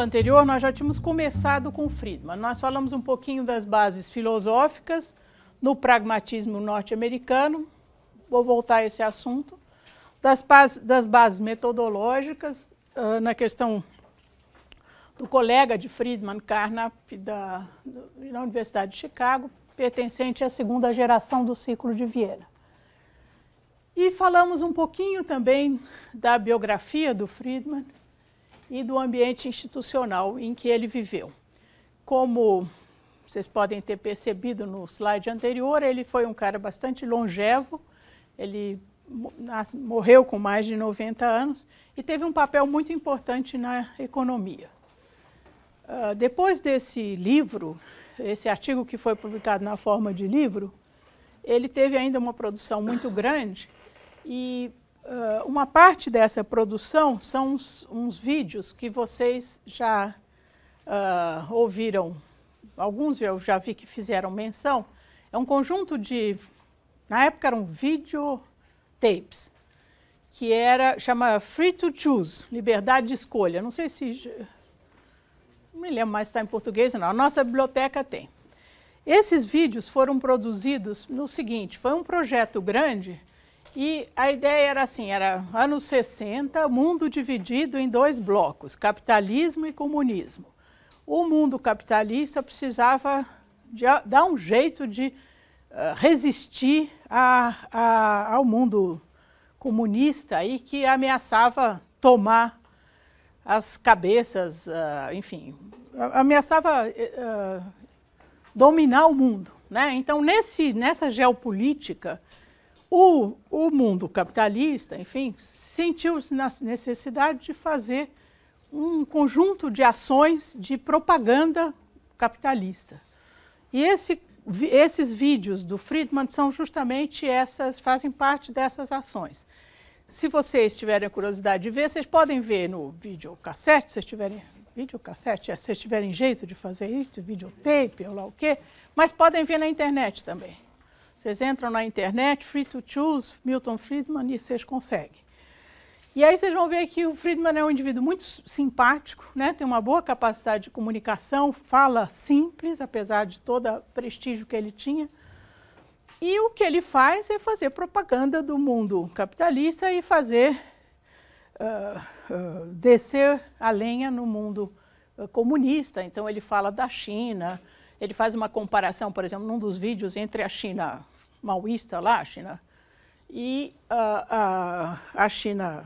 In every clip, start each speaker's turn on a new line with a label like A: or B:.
A: aula anterior, nós já tínhamos começado com Friedman. Nós falamos um pouquinho das bases filosóficas no pragmatismo norte-americano. Vou voltar a esse assunto. Das, das bases metodológicas, uh, na questão do colega de Friedman, Carnap, da, da Universidade de Chicago, pertencente à segunda geração do ciclo de Viena. E falamos um pouquinho também da biografia do Friedman, e do ambiente institucional em que ele viveu. Como vocês podem ter percebido no slide anterior, ele foi um cara bastante longevo, ele morreu com mais de 90 anos e teve um papel muito importante na economia. Uh, depois desse livro, esse artigo que foi publicado na forma de livro, ele teve ainda uma produção muito grande e Uh, uma parte dessa produção são uns, uns vídeos que vocês já uh, ouviram, alguns eu já vi que fizeram menção. É um conjunto de, na época eram videotapes, que era, chama Free to Choose, liberdade de escolha. Não sei se, não me lembro mais se está em português, não. A nossa biblioteca tem. Esses vídeos foram produzidos no seguinte, foi um projeto grande e a ideia era assim, era anos 60, mundo dividido em dois blocos, capitalismo e comunismo. O mundo capitalista precisava de, dar um jeito de uh, resistir a, a, ao mundo comunista aí que ameaçava tomar as cabeças, uh, enfim, ameaçava uh, dominar o mundo. Né? Então, nesse, nessa geopolítica, o, o mundo capitalista, enfim, sentiu na necessidade de fazer um conjunto de ações de propaganda capitalista. E esse, esses vídeos do Friedman são justamente essas, fazem parte dessas ações. Se vocês tiverem a curiosidade de ver, vocês podem ver no videocassete, se tiverem videocassete, é, se tiverem jeito de fazer isso, videotape ou lá o quê, mas podem ver na internet também. Vocês entram na internet, Free to Choose, Milton Friedman, e vocês conseguem. E aí vocês vão ver que o Friedman é um indivíduo muito simpático, né? tem uma boa capacidade de comunicação, fala simples, apesar de todo o prestígio que ele tinha. E o que ele faz é fazer propaganda do mundo capitalista e fazer uh, uh, descer a lenha no mundo uh, comunista. Então ele fala da China, ele faz uma comparação, por exemplo, num dos vídeos entre a China maoísta lá, a China, e a, a, a China,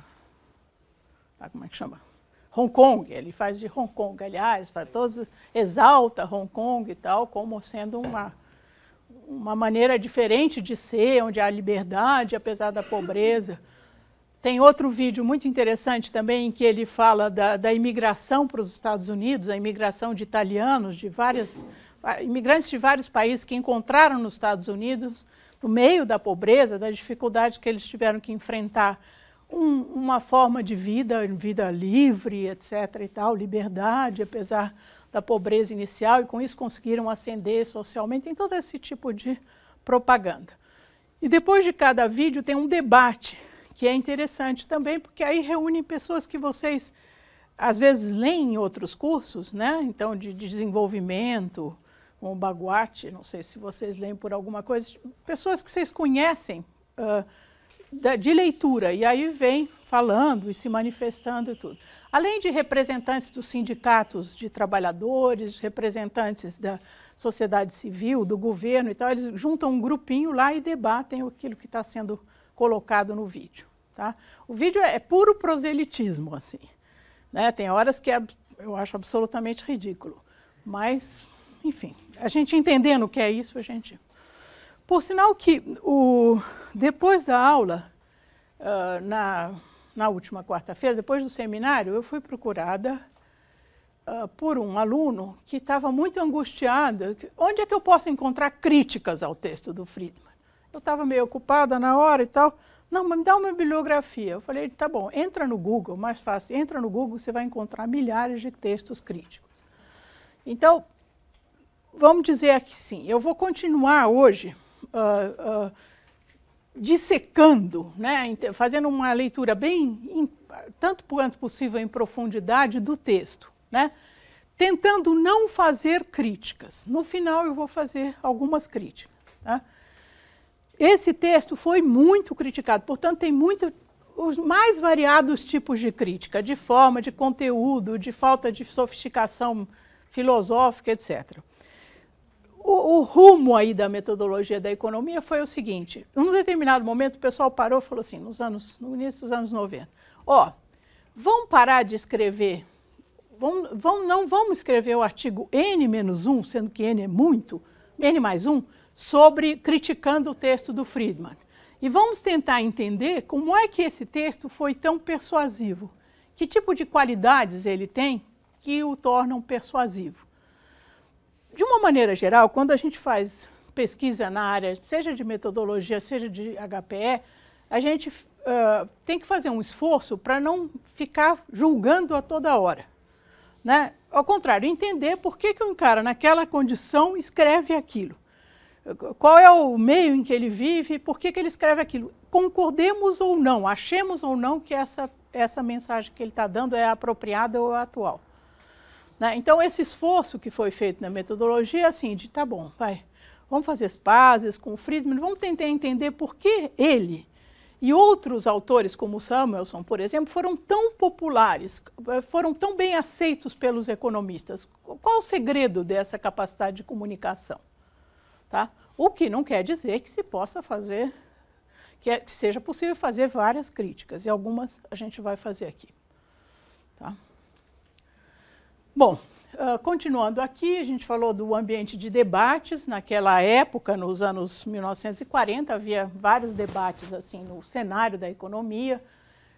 A: ah, como é que chama? Hong Kong, ele faz de Hong Kong, aliás, faz todos, exalta Hong Kong e tal, como sendo uma, uma maneira diferente de ser, onde há liberdade, apesar da pobreza. Tem outro vídeo muito interessante também, em que ele fala da, da imigração para os Estados Unidos, a imigração de italianos, de várias, imigrantes de vários países que encontraram nos Estados Unidos no meio da pobreza, da dificuldade que eles tiveram que enfrentar um, uma forma de vida, vida livre, etc. e tal, liberdade, apesar da pobreza inicial, e com isso conseguiram ascender socialmente, tem todo esse tipo de propaganda. E depois de cada vídeo tem um debate, que é interessante também, porque aí reúne pessoas que vocês às vezes leem em outros cursos, né? então de desenvolvimento, o Baguate, não sei se vocês leem por alguma coisa, pessoas que vocês conhecem uh, de leitura, e aí vem falando e se manifestando e tudo. Além de representantes dos sindicatos de trabalhadores, representantes da sociedade civil, do governo e tal, eles juntam um grupinho lá e debatem aquilo que está sendo colocado no vídeo. Tá? O vídeo é, é puro proselitismo, assim. Né? Tem horas que é, eu acho absolutamente ridículo, mas enfim, a gente entendendo o que é isso, a gente... Por sinal que o, depois da aula, uh, na, na última quarta-feira, depois do seminário, eu fui procurada uh, por um aluno que estava muito angustiado. Onde é que eu posso encontrar críticas ao texto do Friedman? Eu estava meio ocupada na hora e tal. Não, mas me dá uma bibliografia. Eu falei, tá bom, entra no Google, mais fácil. Entra no Google, você vai encontrar milhares de textos críticos. Então, vamos dizer aqui sim, eu vou continuar hoje uh, uh, dissecando, né, fazendo uma leitura bem, in, tanto quanto possível em profundidade do texto. né? tentando não fazer críticas. No final, eu vou fazer algumas críticas. Tá? Esse texto foi muito criticado, portanto, tem muito, os mais variados tipos de crítica, de forma, de conteúdo, de falta de sofisticação filosófica, etc. O, o, rumo aí da metodologia da economia foi o seguinte: num determinado momento o pessoal parou e falou assim, nos anos, no início dos anos 90, ó, oh, vamos parar de escrever vamos, vamos, não vamos escrever o artigo N-1, sendo que N é muito, N mais 1, sobre criticando o texto do Friedman. E vamos tentar entender como é que esse texto foi tão persuasivo. Que tipo de qualidades ele tem que o tornam persuasivo. De uma maneira geral, quando a gente faz pesquisa na área, seja de metodologia, seja de HPE, a gente uh, tem que fazer um esforço para não ficar julgando a toda hora. Né? Ao contrário, entender por que, que um cara naquela condição escreve aquilo. Qual é o meio em que ele vive, por que, que ele escreve aquilo. Concordemos ou não, achemos ou não que essa, essa mensagem que ele está dando é apropriada ou atual. Né? Então, esse esforço que foi feito na metodologia é assim, de tá bom, vai, vamos fazer as pazes com o Friedman, vamos tentar entender por que ele e outros autores, como Samuelson, por exemplo, foram tão populares, eh, foram ttão bem aceitos pelos economistas. Qual o segredo dessa capacidade de comunicação? Tá? O que não quer dizer que se possa fazer, que, é, que seja possível fazer várias críticas, e algumas a gente vai fazer aqui. Tá? Bom, Uh, continuando aqui, a gente falou do ambiente de debates. Naquela época, nos anos 1940, havia vários debates assim no cenário da economia.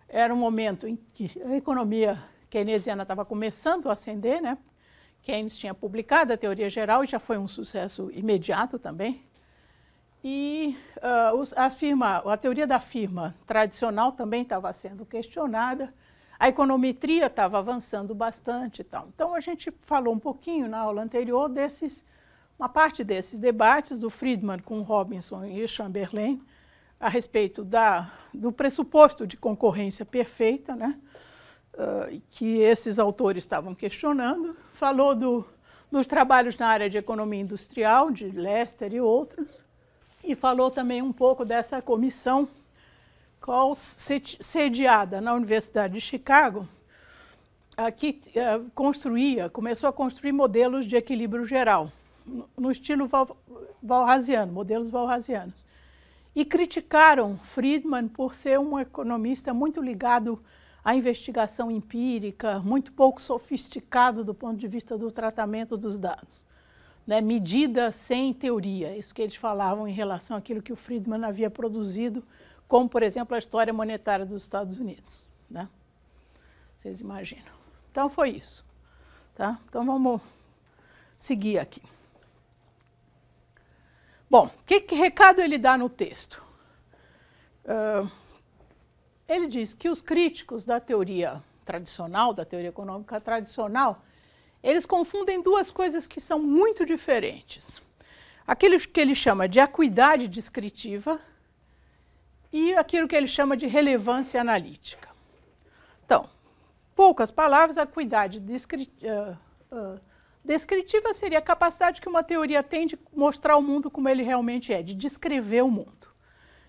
A: Era um momento em que a economia keynesiana estava começando a ascender, né? Keynes tinha publicado a teoria geral e já foi um sucesso imediato também. E uh, a, firma, a teoria da firma tradicional também estava sendo questionada. A econometria estava avançando bastante e tal. Então a gente falou um pouquinho na aula anterior desses, uma parte desses debates do Friedman com Robinson e Chamberlain a respeito da, do pressuposto de concorrência perfeita, né? Uh, que esses autores estavam questionando. Falou do, dos trabalhos na área de economia industrial, de Lester e outros, e falou também um pouco dessa comissão sediada na Universidade de Chicago, que uh, construía, começou a construir modelos de equilíbrio geral, no estilo valrasiano, modelos valrasianos. E criticaram Friedman por ser um economista muito ligado à investigação empírica, muito pouco sofisticado do ponto de vista do tratamento dos dados. Né, medida sem teoria, isso que eles falavam em relação àquilo que o Friedman havia produzido como, por exemplo, a história monetária dos Estados Unidos. Né? Vocês imaginam. Então, foi isso. Tá? Então, vamos seguir aqui. Bom, que, que recado ele dá no texto? Uh, ele diz que os críticos da teoria tradicional, da teoria econômica tradicional, eles confundem duas coisas que são muito diferentes. Aquilo que ele chama de acuidade descritiva, e aquilo que ele chama de relevância analítica. Então, poucas palavras, a acuidade descritiva, uh, uh, descritiva seria a capacidade que uma teoria tem de mostrar o mundo como ele realmente é, de descrever o mundo.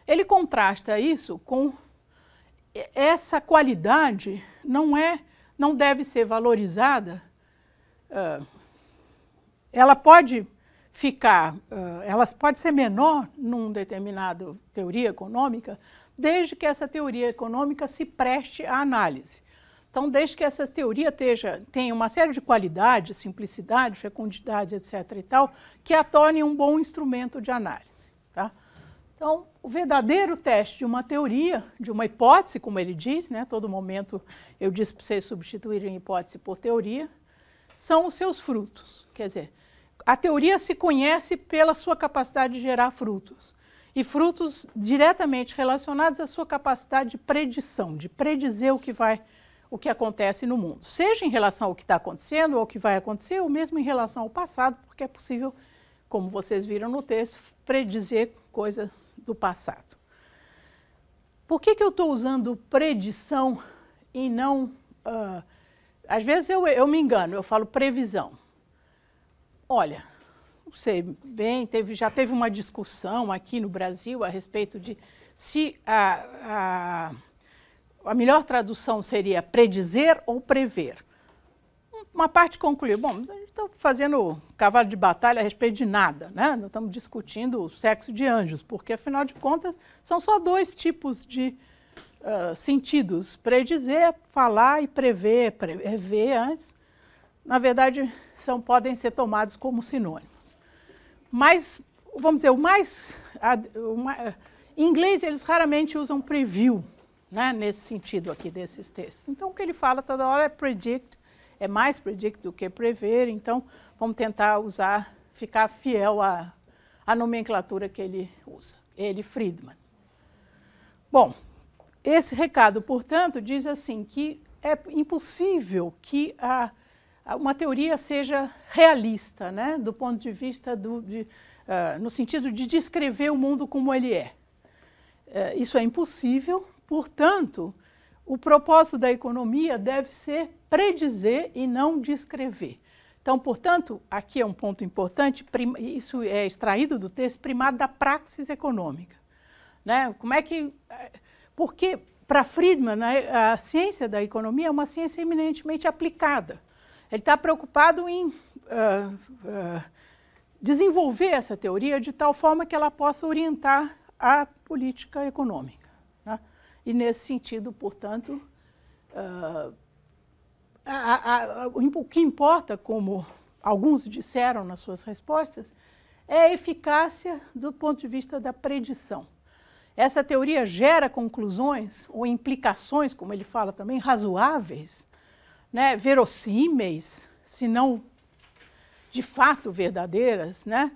A: Ele contrasta isso com essa qualidade não é, não deve ser valorizada. Uh, ela pode ficar, elas pode ser menor num determinado teoria econômica, desde que essa teoria econômica se preste à análise. Então, desde que essa teoria teja, tenha uma série de qualidades, simplicidade, fecundidade, etc. e tal, que a torne um bom instrumento de análise. Tá? Então, o verdadeiro teste de uma teoria, de uma hipótese, como ele diz, né, todo momento eu disse para vocês substituírem hipótese por teoria, são os seus frutos. Quer dizer, a teoria se conhece pela sua capacidade de gerar frutos. E frutos diretamente relacionados à sua capacidade de predição, de predizer o que vai, o que acontece no mundo. Seja em relação ao que está acontecendo ou ao que vai acontecer, ou mesmo em relação ao passado, porque é possível, como vocês viram no texto, predizer coisas do passado. Por que, que eu estou usando predição e não uh, às vezes eu, eu me engano, eu falo previsão. Olha, não sei bem, teve, já teve uma discussão aqui no Brasil a respeito de se a, a, a melhor tradução seria predizer ou prever. Uma parte concluiu, bom, mas a gente está fazendo cavalo de batalha a respeito de nada, né? Não estamos discutindo o sexo de anjos, porque afinal de contas são só dois tipos de uh, sentidos: predizer, falar e prever, prever antes. Na verdade, são, podem ser tomados como sinônimos. Mas, vamos dizer, o mais. Mais em inglês, eles raramente usam preview, né, nesse sentido aqui desses textos. Então, o que ele fala toda hora é predict, é mais predict do que prever, então vamos tentar usar, ficar fiel à, à nomenclatura que ele usa, ele Friedman. Bom, esse recado, portanto, diz assim que é impossível que a, a uma teoria seja realista, né, do ponto de vista do, de, uh, no sentido de descrever o mundo como ele é. Uh, isso é impossível, portanto, o propósito da economia deve ser predizer e não descrever. Então, portanto, aqui é um ponto importante, isso é extraído do texto primado da praxis econômica. Né? Como é que eh, porque, para Friedman, né, a ciência da economia é uma ciência eminentemente aplicada. Ele está preocupado em uh, uh, desenvolver essa teoria de tal forma que ela possa orientar a política econômica. Né? E, nesse sentido, portanto, uh, a, a, o que importa, como alguns disseram nas suas respostas, é a eficácia do ponto de vista da predição. Essa teoria gera conclusões ou implicações, como ele fala também, razoáveis, né, verossímeis, se não de fato verdadeiras, né?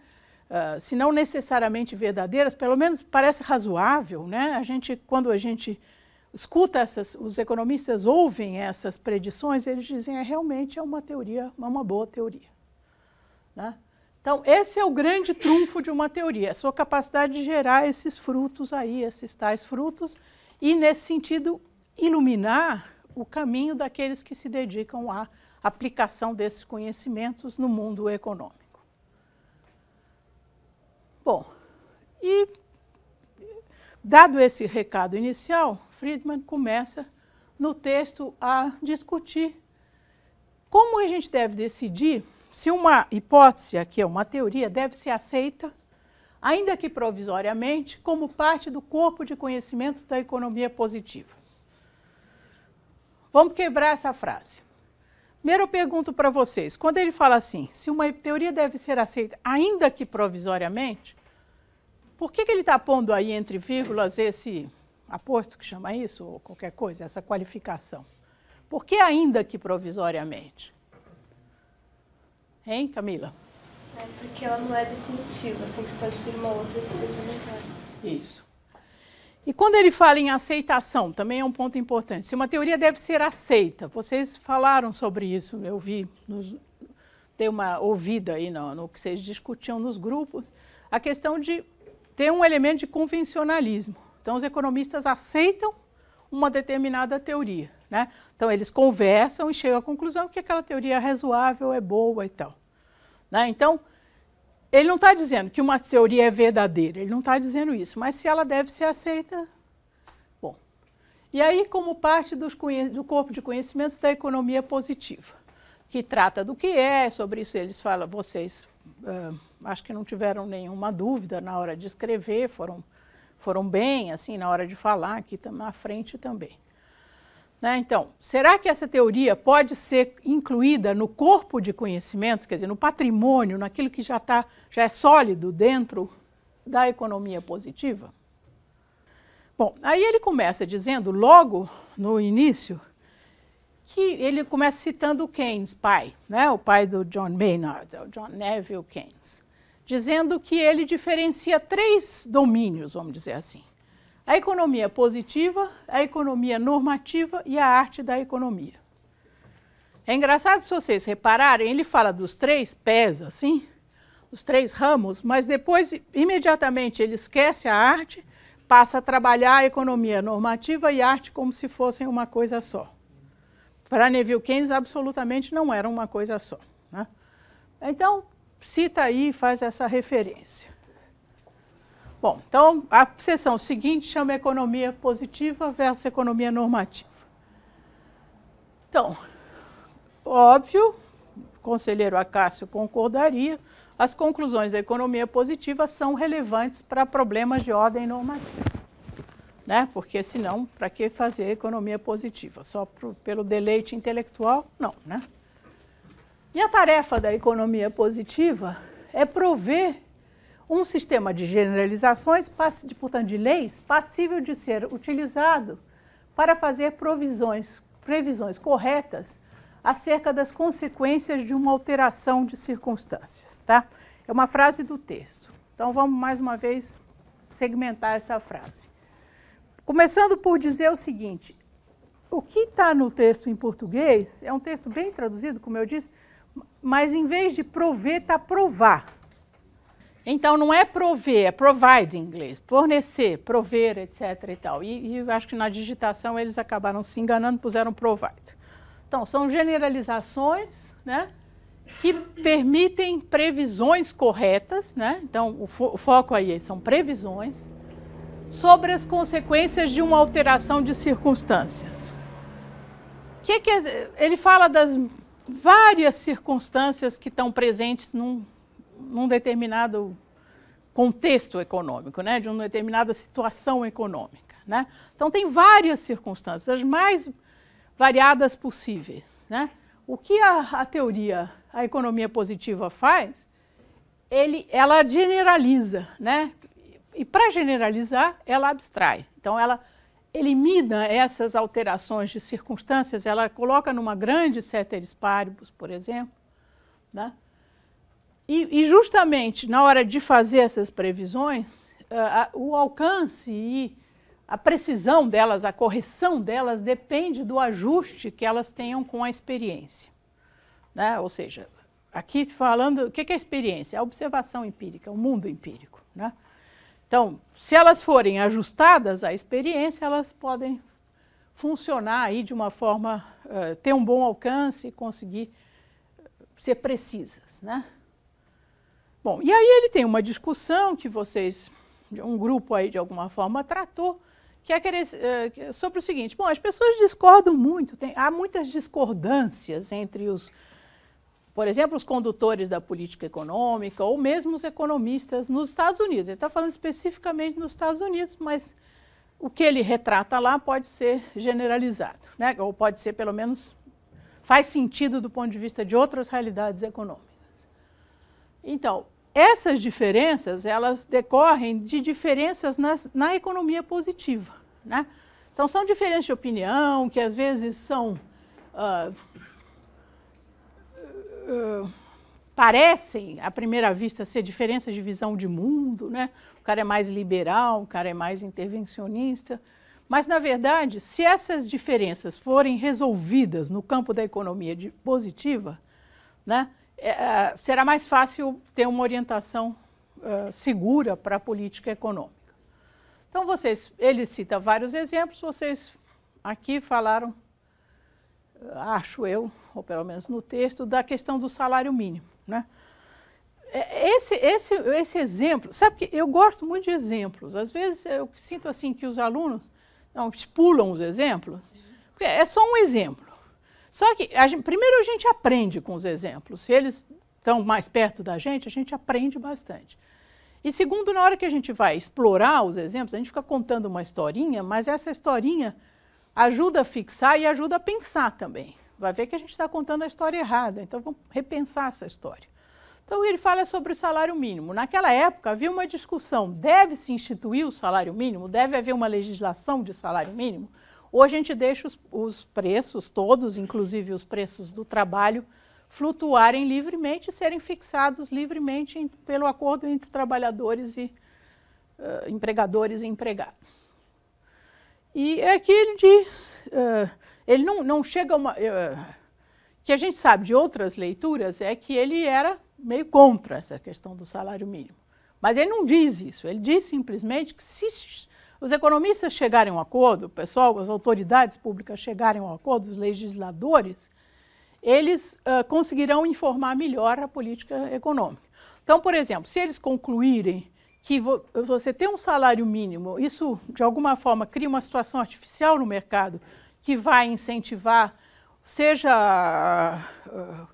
A: Uh, se não necessariamente verdadeiras, pelo menos parece razoável, né? A gente, quando a gente escuta essas, os economistas ouvem essas predições, eles dizem é realmente é uma teoria, é uma boa teoria, né? Então, esse é o grande trunfo de uma teoria, a sua capacidade de gerar esses frutos aí, esses tais frutos, e, nesse sentido, iluminar o caminho daqueles que se dedicam à aplicação desses conhecimentos no mundo econômico. Bom, e dado esse recado inicial, Friedman começa no texto a discutir como a gente deve decidir se uma hipótese, aqui é uma teoria, deve ser aceita, ainda que provisoriamente, como parte do corpo de conhecimentos da economia positiva. Vamos quebrar essa frase. Primeiro eu pergunto para vocês, quando ele fala assim, se uma teoria deve ser aceita, ainda que provisoriamente, por que, que ele está pondo aí entre vírgulas esse aposto que chama isso, ou qualquer coisa, essa qualificação? Por que ainda que provisoriamente? Hein, Camila?
B: É porque ela não é definitiva, sempre pode vir uma outra que seja melhor.
A: Isso. E quando ele fala em aceitação, também é um ponto importante. Se uma teoria deve ser aceita, vocês falaram sobre isso, eu vi, nos, dei uma ouvida aí no, no que vocês discutiam nos grupos, a questão de ter um elemento de convencionalismo. Então, os economistas aceitam uma determinada teoria. Né? Então, eles conversam e chegam à conclusão que aquela teoria é razoável, é boa e tal. Né? Então, ele não está dizendo que uma teoria é verdadeira, ele não está dizendo isso, mas se ela deve ser aceita, bom. E aí, como parte do corpo de conhecimentos da economia positiva, que trata do que é, sobre isso eles falam, vocês uh, acho que não tiveram nenhuma dúvida na hora de escrever, foram, foram bem, assim, na hora de falar, aqui na frente também. Né? Então, será que essa teoria pode ser incluída no corpo de conhecimentos, quer dizer, no patrimônio, naquilo que já, tá, já é sólido dentro da economia positiva? Bom, aí ele começa dizendo, logo no início, que ele começa citando Keynes, pai, né? o pai do John Maynard, o John Neville Keynes, dizendo que ele diferencia três domínios, vamos dizer assim a economia positiva, a economia normativa e a arte da economia. É engraçado se vocês repararem, ele fala dos três pés, assim, os três ramos, mas depois, imediatamente, ele esquece a arte, passa a trabalhar a economia normativa e arte como se fossem uma coisa só. para Neville Keynes, absolutamente não era uma coisa só. Né? Então, cita aí e faz essa referência. Bom, então a seção seguinte chama economia positiva versus economia normativa. Então, óbvio, o conselheiro Acácio concordaria, as conclusões da economia positiva são relevantes para problemas de ordem normativa. Né? Porque senão, para que fazer economia positiva? Só pro, pelo deleite intelectual? Não, né? E a tarefa da economia positiva é prover um sistema de generalizações, portanto, de leis, passível de ser utilizado para fazer provisões, previsões corretas acerca das consequências de uma alteração de circunstâncias. Tá? É uma frase do texto. Então, vamos mais uma vez segmentar essa frase. Começando por dizer o seguinte: o que está no texto em português é um texto bem traduzido, como eu disse, mas em vez de prover, está provar. Então, não é prover, é provide em inglês, fornecer, prover, etc. E, tal. E, e acho que na digitação eles acabaram se enganando, puseram provide. Então, são generalizações né, que permitem previsões corretas, né? então o, fo o foco aí são previsões, sobre as consequências de uma alteração de circunstâncias. Que que é, ele fala das várias circunstâncias que estão presentes num num determinado contexto econômico, né, de uma determinada situação econômica. Né? Então, tem várias circunstâncias, as mais variadas possíveis. Né? O que a, a teoria, a economia positiva faz, ele, ela generaliza, né? e para generalizar, ela abstrai. Então, ela elimina essas alterações de circunstâncias, ela coloca numa grande ceteris paribus, por exemplo, né? E, e, justamente na hora de fazer essas previsões, uh, o alcance e a precisão delas, a correção delas, depende do ajuste que elas tenham com a experiência. Né? Ou seja, aqui falando, o que é a experiência? A observação empírica, o mundo empírico. Né? Então, se elas forem ajustadas à experiência, elas podem funcionar aí de uma forma, uh, ter um bom alcance e conseguir ser precisas. Né? Bom, e aí ele tem uma discussão que vocês, um grupo aí de alguma forma tratou, que é uh, sobre o seguinte, bom, as pessoas discordam muito, tem, há muitas discordâncias entre os, por exemplo, os condutores da política econômica ou mesmo os economistas nos Estados Unidos. Ele está falando especificamente nos Estados Unidos, mas o que ele retrata lá pode ser generalizado, né? ou pode ser, pelo menos, faz sentido do ponto de vista de outras realidades econômicas. Então, essas diferenças, elas decorrem de diferenças nas, na economia positiva. Né? Então, são diferenças de opinião, que às vezes são. Uh, uh, parecem, à primeira vista, ser diferenças de visão de mundo. Né? O cara é mais liberal, o cara é mais intervencionista. Mas, na verdade, se essas diferenças forem resolvidas no campo da economia positiva, né, é, é, será mais fácil ter uma orientação uh, segura para a política econômica. Então, vocês, ele cita vários exemplos, vocês aqui falaram, acho eu, ou pelo menos no texto, da questão do salário mínimo. Né? É, esse, esse, esse exemplo, sabe que eu gosto muito de exemplos, às vezes eu sinto assim que os alunos não, pulam os exemplos, porque é só um exemplo. Só que, a gente, primeiro, a gente aprende com os exemplos. Se eles estão mais perto da gente, a gente aprende bastante. E segundo, na hora que a gente vai explorar os exemplos, a gente fica contando uma historinha, mas essa historinha ajuda a fixar e ajuda a pensar também. Vai ver que a gente está contando a história errada, então vamos repensar essa história. Então ele fala sobre o salário mínimo. Naquela época havia uma discussão: deve-se instituir o salário mínimo? Deve haver uma legislação de salário mínimo? Ou a gente deixa os, os preços todos, inclusive os preços do trabalho, flutuarem livremente e serem fixados livremente em, pelo acordo entre trabalhadores e uh, empregadores e empregados. E aqui ele diz, uh, ele não, não chega a uma... Uh, que a gente sabe de outras leituras é que ele era meio contra essa questão do salário mínimo. Mas ele não diz isso, ele diz simplesmente que se os economistas chegarem a um acordo, pessoal, as autoridades públicas chegarem a um acordo, os legisladores, eles uh, conseguirão informar melhor a política econômica. Então, por exemplo, se eles concluírem que vo você tem um salário mínimo, isso de alguma forma cria uma situação artificial no mercado que vai incentivar, seja uh,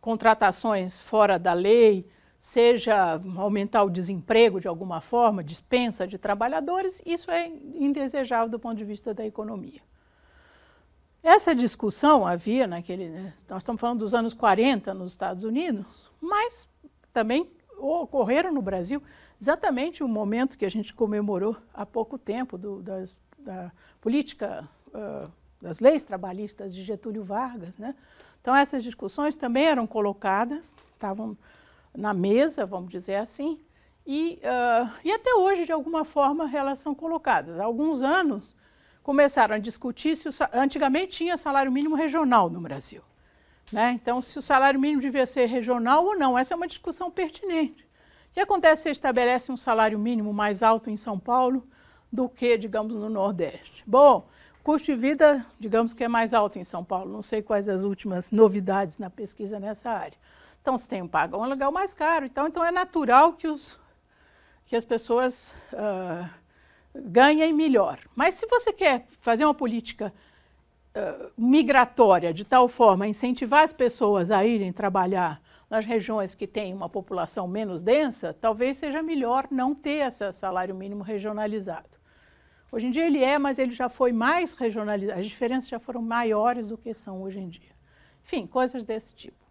A: contratações fora da lei, seja aumentar o desemprego de alguma forma, dispensa de trabalhadores, isso é indesejável do ponto de vista da economia. Essa discussão havia naquele. Né, nós estamos falando dos anos 40 nos Estados Unidos, mas também ocorreram no Brasil exatamente o momento que a gente comemorou há pouco tempo do, das, da política, uh, das leis trabalhistas de Getúlio Vargas. Né? Então, essas discussões também eram colocadas, estavam na mesa, vamos dizer assim, e, uh, e até hoje, de alguma forma, elas são colocadas. Há alguns anos, começaram a discutir se o, antigamente tinha salário mínimo regional no Brasil. Né? Então, se o salário mínimo devia ser regional ou não, essa é uma discussão pertinente. O que acontece se estabelece um salário mínimo mais alto em São Paulo do que, digamos, no Nordeste? Bom, o custo de vida, digamos que é mais alto em São Paulo, não sei quais as últimas novidades na pesquisa nessa área. Então, se tem pago um aluguel mais caro, então, então é natural que, os, que as pessoas... Uh, ganhem melhor. Mas se você quer fazer uma política uh, migratória de tal forma a incentivar as pessoas a irem trabalhar nas regiões que têm uma população menos densa, talvez seja melhor não ter esse salário mínimo regionalizado. Hoje em dia ele é, mas ele já foi mais regionalizado, as diferenças já foram maiores do que são hoje em dia. Enfim, coisas desse tipo.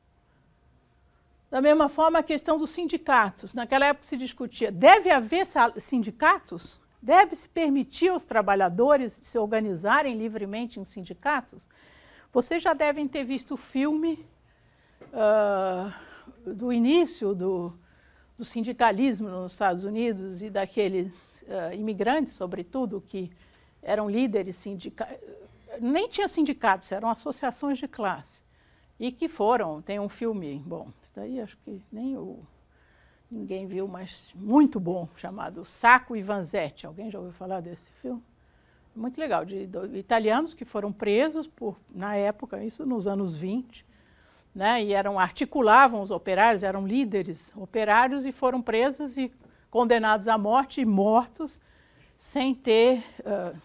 A: Da mesma forma, a questão dos sindicatos. Naquela época se discutia, deve haver sindicatos? Deve-se permitir aos trabalhadores se organizarem livremente em sindicatos? Vocês já devem ter visto o filme uh, do início do, do, sindicalismo nos Estados Unidos e daqueles uh, imigrantes, sobretudo, que eram líderes sindicais. Nem tinha sindicatos, eram associações de classe. E que foram, tem um filme, bom, isso daí acho que nem o ninguém viu, mas muito bom, chamado Saco e Vanzetti. Alguém já ouviu falar desse filme? Muito legal, de, de italianos que foram presos por, na época, isso nos anos 20, né, e eram articulavam os operários, eram líderes operários e foram presos e condenados à morte e mortos sem ter uh,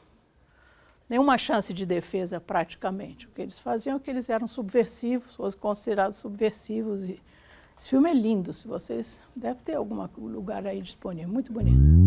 A: nenhuma chance de defesa praticamente. O que eles faziam é que eles eram subversivos, foram considerados subversivos e esse filme é lindo, se vocês... Deve ter algum lugar aí disponível, muito bonito.